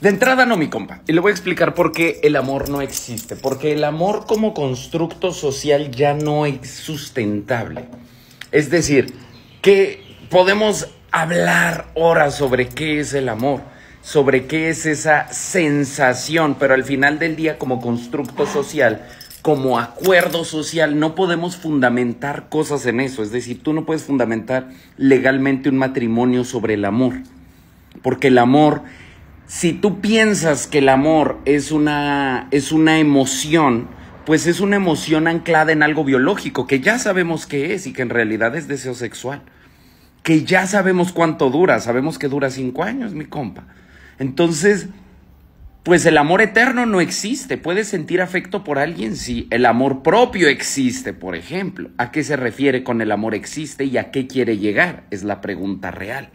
De entrada no, mi compa. Y le voy a explicar por qué el amor no existe. Porque el amor como constructo social ya no es sustentable. Es decir, que podemos hablar horas sobre qué es el amor, sobre qué es esa sensación, pero al final del día como constructo social, como acuerdo social, no podemos fundamentar cosas en eso. Es decir, tú no puedes fundamentar legalmente un matrimonio sobre el amor. Porque el amor si tú piensas que el amor es una, es una emoción, pues es una emoción anclada en algo biológico, que ya sabemos qué es y que en realidad es deseo sexual. Que ya sabemos cuánto dura, sabemos que dura cinco años, mi compa. Entonces, pues el amor eterno no existe. Puedes sentir afecto por alguien, sí. El amor propio existe, por ejemplo. ¿A qué se refiere con el amor existe y a qué quiere llegar? Es la pregunta real.